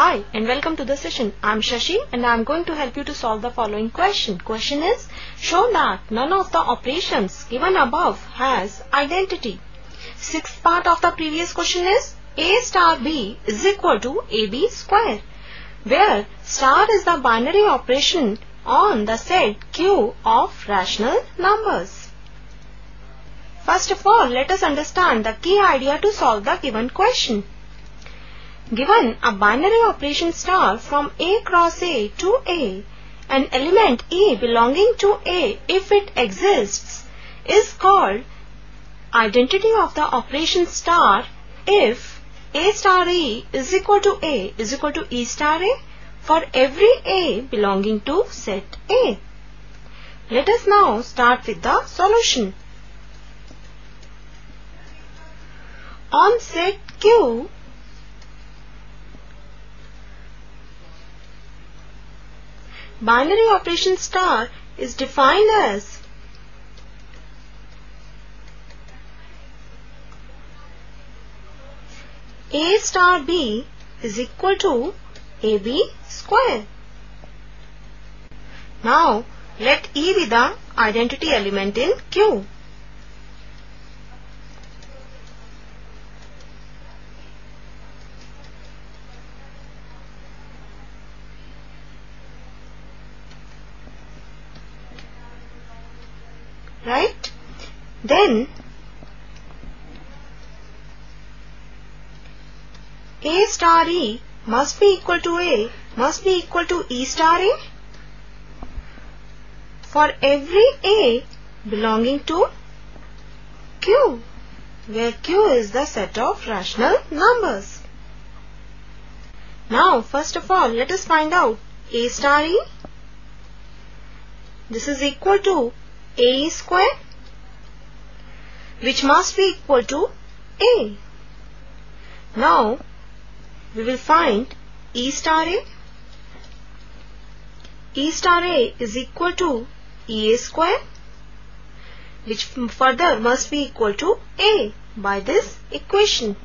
Hi and welcome to the session. I'm Shashi and I'm going to help you to solve the following question. Question is, show that none of the operations given above has identity. Sixth part of the previous question is, A star B is equal to AB square, where star is the binary operation on the set Q of rational numbers. First of all, let us understand the key idea to solve the given question. Given a binary operation star from A cross A to A, an element E belonging to A if it exists is called identity of the operation star if A star E is equal to A is equal to E star A for every A belonging to set A. Let us now start with the solution. On set Q, binary operation star is defined as A star B is equal to AB square. Now, let E be the identity element in Q. right then A star E must be equal to A must be equal to E star A for every A belonging to Q where Q is the set of rational numbers. Now first of all let us find out A star E. This is equal to a square which must be equal to A. Now we will find E star A. E star A is equal to EA square which further must be equal to A by this equation.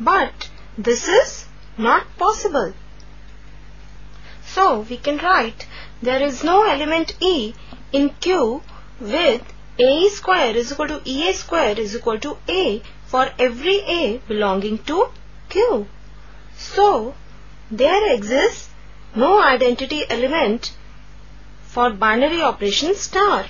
But this is not possible. So we can write there is no element E in Q with A square is equal to EA square is equal to A for every A belonging to Q. So, there exists no identity element for binary operation star.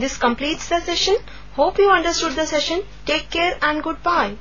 This completes the session. Hope you understood the session. Take care and goodbye.